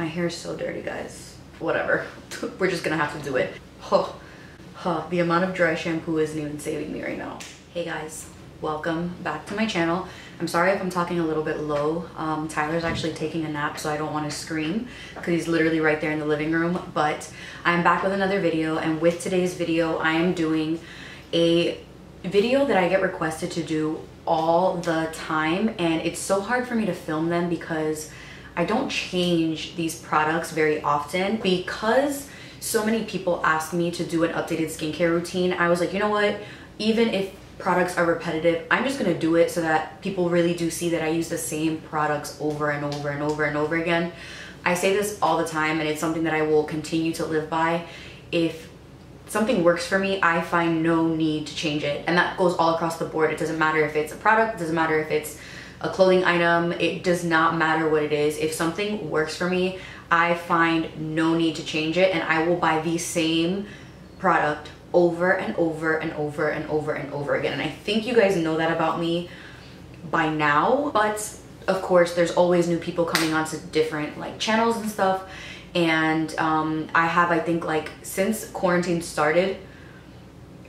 My hair is so dirty, guys. Whatever. We're just gonna have to do it. Huh. Huh. The amount of dry shampoo isn't even saving me right now. Hey guys, welcome back to my channel. I'm sorry if I'm talking a little bit low. Um, Tyler's actually taking a nap, so I don't want to scream because he's literally right there in the living room. But I'm back with another video, and with today's video, I am doing a video that I get requested to do all the time, and it's so hard for me to film them because I don't change these products very often because so many people ask me to do an updated skincare routine. I was like, you know what? Even if products are repetitive, I'm just gonna do it so that people really do see that I use the same products over and over and over and over again. I say this all the time and it's something that I will continue to live by. If something works for me, I find no need to change it. And that goes all across the board. It doesn't matter if it's a product, it doesn't matter if it's a clothing item, it does not matter what it is. If something works for me, I find no need to change it and I will buy the same product over and over and over and over and over again. And I think you guys know that about me by now, but of course there's always new people coming onto different like channels and stuff. And um, I have, I think like since quarantine started,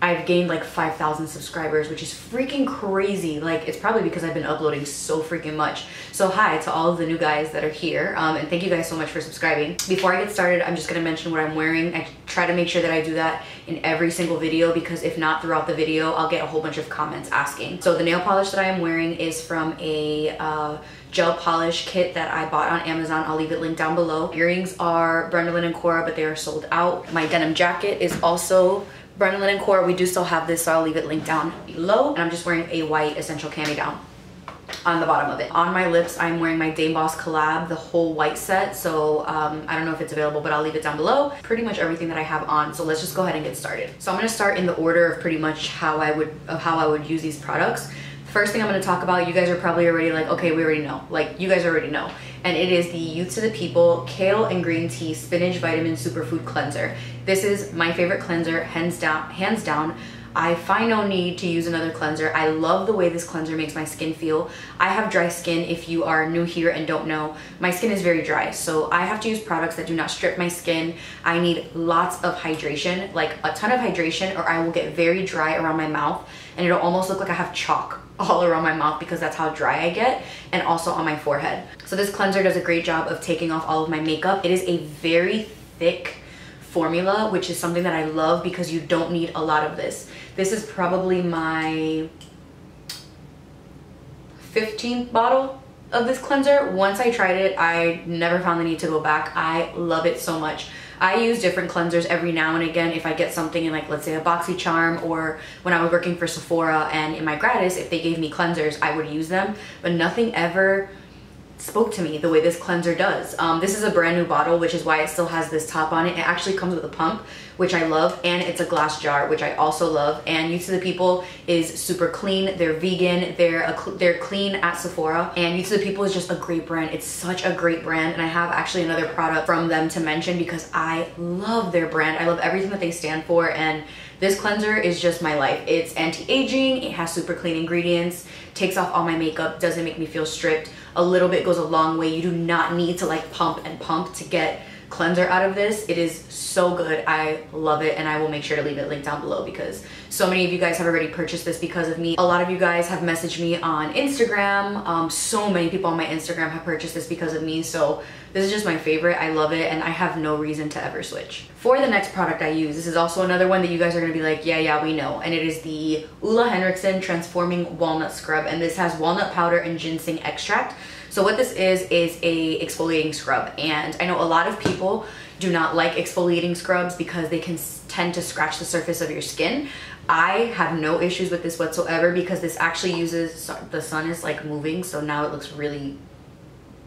I've gained like 5,000 subscribers, which is freaking crazy. Like, it's probably because I've been uploading so freaking much. So hi to all of the new guys that are here. Um, and thank you guys so much for subscribing. Before I get started, I'm just gonna mention what I'm wearing. I try to make sure that I do that in every single video because if not throughout the video, I'll get a whole bunch of comments asking. So the nail polish that I am wearing is from a uh, gel polish kit that I bought on Amazon. I'll leave it linked down below. Earrings are Brendalin and Cora, but they are sold out. My denim jacket is also Brendalin and Cora, we do still have this, so I'll leave it linked down below. And I'm just wearing a white essential cami down on the bottom of it. On my lips, I'm wearing my Dame Boss collab, the whole white set. So um, I don't know if it's available, but I'll leave it down below. Pretty much everything that I have on. So let's just go ahead and get started. So I'm gonna start in the order of pretty much how I would, of how I would use these products. First thing I'm gonna talk about, you guys are probably already like, okay, we already know. Like, you guys already know. And it is the Youth to the People Kale and Green Tea Spinach Vitamin Superfood Cleanser. This is my favorite cleanser, hands down. Hands down. I find no need to use another cleanser. I love the way this cleanser makes my skin feel. I have dry skin if you are new here and don't know. My skin is very dry, so I have to use products that do not strip my skin. I need lots of hydration, like a ton of hydration or I will get very dry around my mouth and it'll almost look like I have chalk all around my mouth because that's how dry I get and also on my forehead. So this cleanser does a great job of taking off all of my makeup. It is a very thick formula, which is something that I love because you don't need a lot of this. This is probably my 15th bottle of this cleanser. Once I tried it, I never found the need to go back. I love it so much. I use different cleansers every now and again. If I get something in like let's say a BoxyCharm or when I was working for Sephora and in my gratis if they gave me cleansers I would use them. But nothing ever spoke to me the way this cleanser does. Um, this is a brand new bottle, which is why it still has this top on it. It actually comes with a pump, which I love, and it's a glass jar, which I also love. And Youth to the People is super clean. They're vegan. They're a, they're clean at Sephora, and Youth to the People is just a great brand. It's such a great brand, and I have actually another product from them to mention because I love their brand. I love everything that they stand for, and this cleanser is just my life. It's anti-aging, it has super clean ingredients, takes off all my makeup, doesn't make me feel stripped. A little bit goes a long way. You do not need to like pump and pump to get cleanser out of this. It is so good. I love it and I will make sure to leave it linked down below because so many of you guys have already purchased this because of me. A lot of you guys have messaged me on Instagram. Um, so many people on my Instagram have purchased this because of me. So this is just my favorite. I love it and I have no reason to ever switch. For the next product I use, this is also another one that you guys are gonna be like, yeah, yeah, we know. And it is the Ole Henriksen Transforming Walnut Scrub. And this has walnut powder and ginseng extract. So what this is, is a exfoliating scrub. And I know a lot of people do not like exfoliating scrubs because they can tend to scratch the surface of your skin. I have no issues with this whatsoever because this actually uses, the sun is like moving, so now it looks really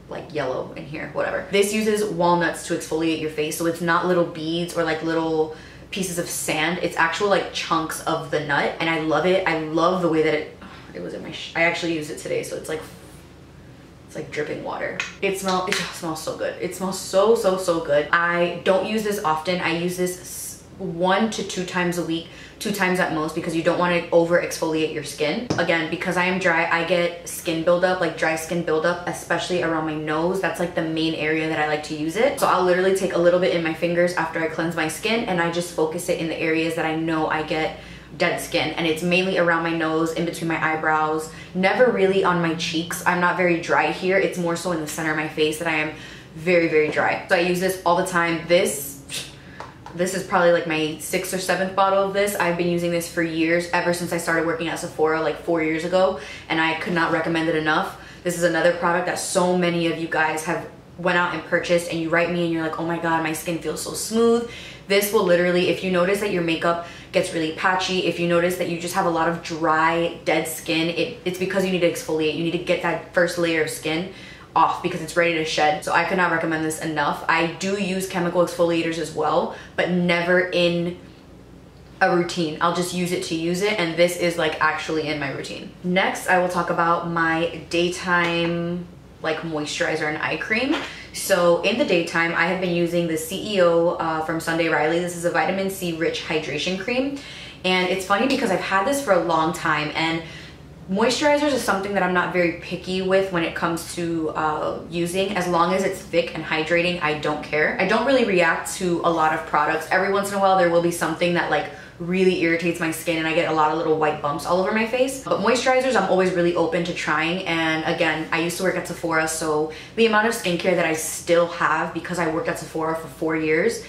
like yellow in here, whatever. This uses walnuts to exfoliate your face, so it's not little beads or like little pieces of sand. It's actual like chunks of the nut, and I love it. I love the way that it, it was in my, I actually used it today, so it's like it's like dripping water. It smells, it smells so good. It smells so, so, so good. I don't use this often. I use this one to two times a week, two times at most because you don't want to over exfoliate your skin. Again, because I am dry, I get skin buildup, like dry skin buildup, especially around my nose. That's like the main area that I like to use it. So I'll literally take a little bit in my fingers after I cleanse my skin and I just focus it in the areas that I know I get dead skin and it's mainly around my nose in between my eyebrows never really on my cheeks i'm not very dry here it's more so in the center of my face that i am very very dry so i use this all the time this this is probably like my sixth or seventh bottle of this. I've been using this for years, ever since I started working at Sephora like four years ago, and I could not recommend it enough. This is another product that so many of you guys have went out and purchased and you write me and you're like, oh my God, my skin feels so smooth. This will literally, if you notice that your makeup gets really patchy, if you notice that you just have a lot of dry, dead skin, it, it's because you need to exfoliate. You need to get that first layer of skin off because it's ready to shed. So I could not recommend this enough. I do use chemical exfoliators as well, but never in a routine. I'll just use it to use it and this is like actually in my routine. Next, I will talk about my daytime like moisturizer and eye cream. So in the daytime, I have been using the CEO uh, from Sunday Riley. This is a vitamin C rich hydration cream. And it's funny because I've had this for a long time and Moisturizers is something that I'm not very picky with when it comes to uh, using. As long as it's thick and hydrating, I don't care. I don't really react to a lot of products. Every once in a while, there will be something that like really irritates my skin and I get a lot of little white bumps all over my face. But moisturizers, I'm always really open to trying. And again, I used to work at Sephora, so the amount of skincare that I still have because I worked at Sephora for four years,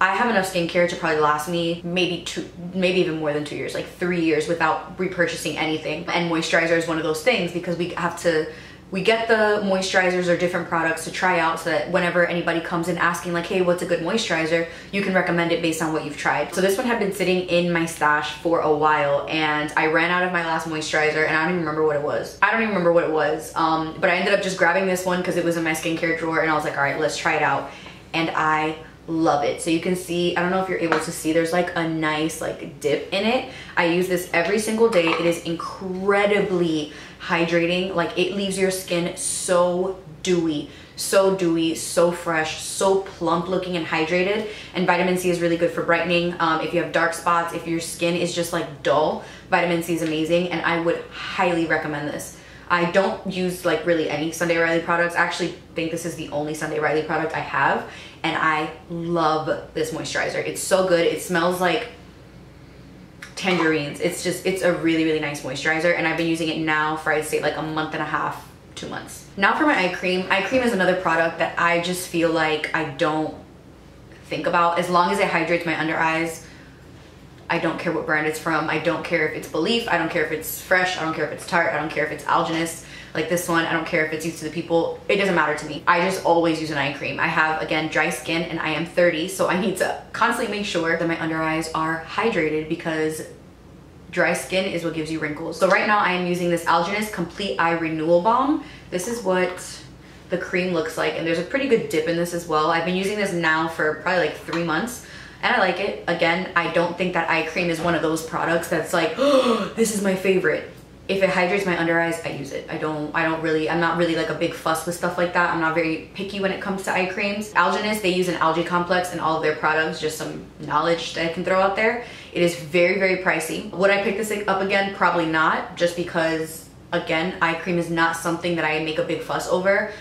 I have enough skincare to probably last me maybe two, maybe even more than two years, like three years without repurchasing anything. And moisturizer is one of those things because we have to, we get the moisturizers or different products to try out so that whenever anybody comes in asking like, hey, what's a good moisturizer, you can recommend it based on what you've tried. So this one had been sitting in my stash for a while and I ran out of my last moisturizer and I don't even remember what it was. I don't even remember what it was, um, but I ended up just grabbing this one because it was in my skincare drawer and I was like, all right, let's try it out. And I love it so you can see i don't know if you're able to see there's like a nice like dip in it i use this every single day it is incredibly hydrating like it leaves your skin so dewy so dewy so fresh so plump looking and hydrated and vitamin c is really good for brightening um, if you have dark spots if your skin is just like dull vitamin c is amazing and i would highly recommend this I don't use like really any Sunday Riley products. I actually think this is the only Sunday Riley product I have and I love this moisturizer. It's so good. It smells like tangerines. It's just, it's a really, really nice moisturizer and I've been using it now for I'd say like a month and a half, two months. Now for my eye cream. Eye cream is another product that I just feel like I don't think about. As long as it hydrates my under eyes, I don't care what brand it's from. I don't care if it's Belief. I don't care if it's fresh. I don't care if it's Tarte. I don't care if it's Algenist. Like this one, I don't care if it's Youth to the People. It doesn't matter to me. I just always use an eye cream. I have, again, dry skin and I am 30, so I need to constantly make sure that my under eyes are hydrated because dry skin is what gives you wrinkles. So right now I am using this Algenist Complete Eye Renewal Balm. This is what the cream looks like and there's a pretty good dip in this as well. I've been using this now for probably like three months and I like it. Again, I don't think that eye cream is one of those products that's like, oh, this is my favorite if it hydrates my under eyes, I use it. I don't, I don't really, I'm not really like a big fuss with stuff like that. I'm not very picky when it comes to eye creams. Algenist, they use an algae complex in all of their products, just some knowledge that I can throw out there. It is very, very pricey. Would I pick this up again? Probably not, just because again, eye cream is not something that I make a big fuss over.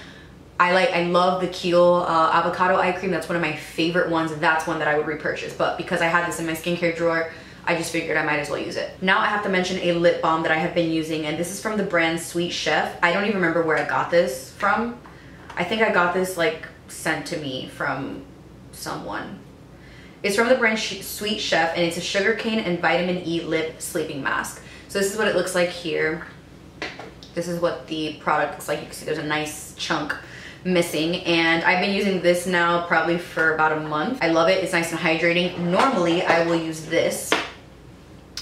I like, I love the Kiehl uh, avocado eye cream. That's one of my favorite ones. That's one that I would repurchase. But because I had this in my skincare drawer, I just figured I might as well use it. Now I have to mention a lip balm that I have been using and this is from the brand Sweet Chef. I don't even remember where I got this from. I think I got this like sent to me from someone. It's from the brand Sweet Chef and it's a sugarcane and vitamin E lip sleeping mask. So this is what it looks like here. This is what the product looks like. You can see there's a nice chunk missing and I've been using this now probably for about a month. I love it. It's nice and hydrating. Normally I will use this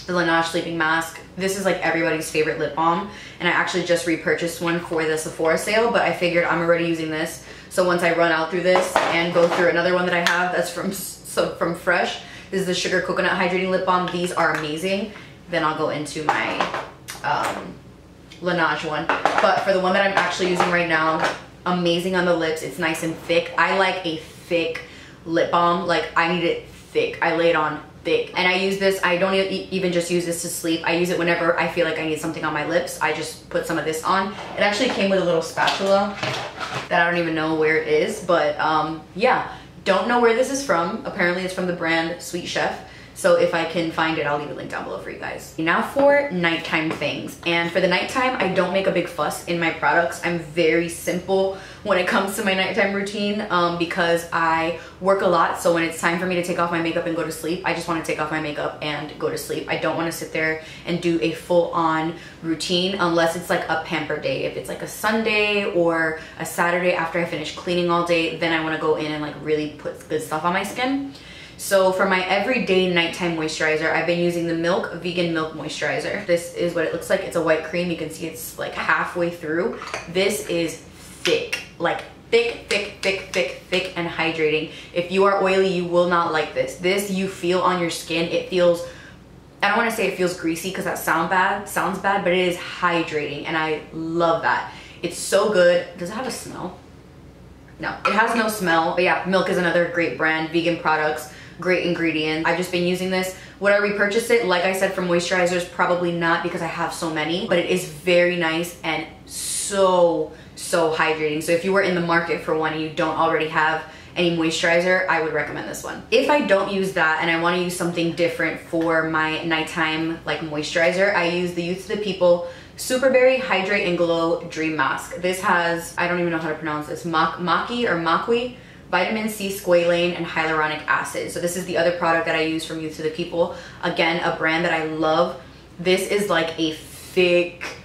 the Laneige Sleeping Mask. This is like everybody's favorite lip balm. And I actually just repurchased one for the Sephora sale, but I figured I'm already using this. So once I run out through this and go through another one that I have that's from, so from Fresh, this is the Sugar Coconut Hydrating Lip Balm. These are amazing. Then I'll go into my um, Laneige one. But for the one that I'm actually using right now, amazing on the lips. It's nice and thick. I like a thick lip balm. Like I need it thick. I lay it on And I use this, I don't even just use this to sleep. I use it whenever I feel like I need something on my lips. I just put some of this on. It actually came with a little spatula that I don't even know where it is, but um, yeah. Don't know where this is from. Apparently it's from the brand Sweet Chef. So if I can find it, I'll leave a link down below for you guys. Now for nighttime things. And for the nighttime, I don't make a big fuss in my products. I'm very simple when it comes to my nighttime routine um, because I work a lot. So when it's time for me to take off my makeup and go to sleep, I just want to take off my makeup and go to sleep. I don't want to sit there and do a full on routine unless it's like a pamper day. If it's like a Sunday or a Saturday after I finish cleaning all day, then I want to go in and like really put good stuff on my skin. So for my everyday nighttime moisturizer, I've been using the Milk Vegan Milk Moisturizer. This is what it looks like. It's a white cream. You can see it's like halfway through. This is thick, like thick, thick, thick, thick, thick, and hydrating. If you are oily, you will not like this. This you feel on your skin. It feels, I don't want to say it feels greasy because that sound bad, sounds bad, but it is hydrating and I love that. It's so good. Does it have a smell? No, it has no smell. But yeah, Milk is another great brand, vegan products great ingredients. I've just been using this. Would I repurchase it? Like I said, for moisturizers, probably not because I have so many, but it is very nice and so, so hydrating. So if you were in the market for one and you don't already have any moisturizer, I would recommend this one. If I don't use that and I wanna use something different for my nighttime like moisturizer, I use the Youth to the People Superberry Hydrate and Glow Dream Mask. This has, I don't even know how to pronounce this, Maki or Makwi vitamin C, squalane, and hyaluronic acid. So this is the other product that I use from Youth to the People. Again, a brand that I love. This is like a thick,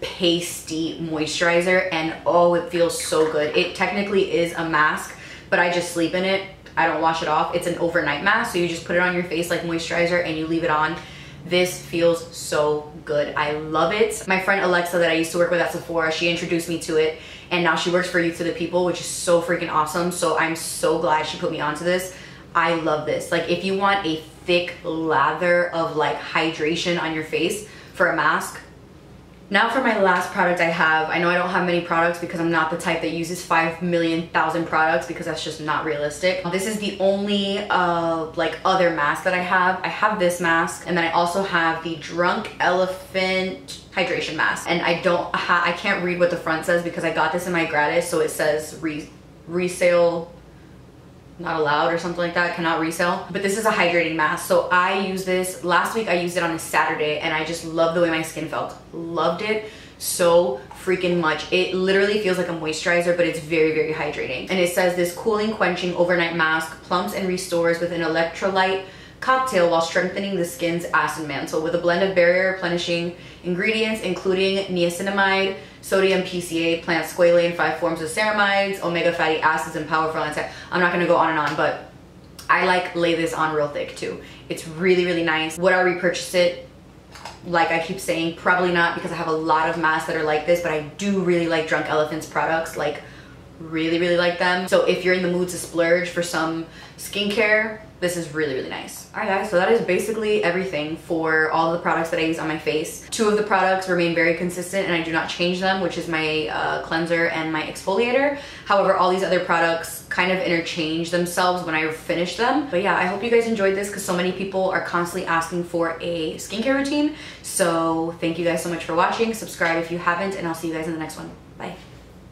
pasty moisturizer and oh, it feels so good. It technically is a mask, but I just sleep in it. I don't wash it off. It's an overnight mask, so you just put it on your face like moisturizer and you leave it on. This feels so good. I love it. My friend Alexa that I used to work with at Sephora, she introduced me to it and now she works for Youth to the People, which is so freaking awesome. So I'm so glad she put me onto this. I love this. Like if you want a thick lather of like hydration on your face for a mask, now for my last product I have, I know I don't have many products because I'm not the type that uses 5 million thousand products because that's just not realistic. This is the only uh, like other mask that I have. I have this mask and then I also have the Drunk Elephant hydration mask and I don't I can't read what the front says because I got this in my gratis so it says re resale not allowed or something like that cannot resell. But this is a hydrating mask. So i use this last week i used it on a saturday and i just love the way my skin felt. Loved it so freaking much. It literally feels like a moisturizer but it's very very hydrating. And it says this cooling quenching overnight mask plumps and restores with an electrolyte cocktail while strengthening the skin's acid mantle with a blend of barrier replenishing ingredients including niacinamide sodium PCA, plant squalane, five forms of ceramides, omega fatty acids, and powerful anti. I'm not gonna go on and on, but I like lay this on real thick too. It's really, really nice. Would I repurchase it? Like I keep saying, probably not because I have a lot of masks that are like this, but I do really like Drunk Elephant's products. Like really, really like them. So if you're in the mood to splurge for some skincare, this is really, really nice. All right guys, so that is basically everything for all the products that I use on my face. Two of the products remain very consistent and I do not change them, which is my uh, cleanser and my exfoliator. However, all these other products kind of interchange themselves when I finish them. But yeah, I hope you guys enjoyed this because so many people are constantly asking for a skincare routine. So thank you guys so much for watching. Subscribe if you haven't and I'll see you guys in the next one.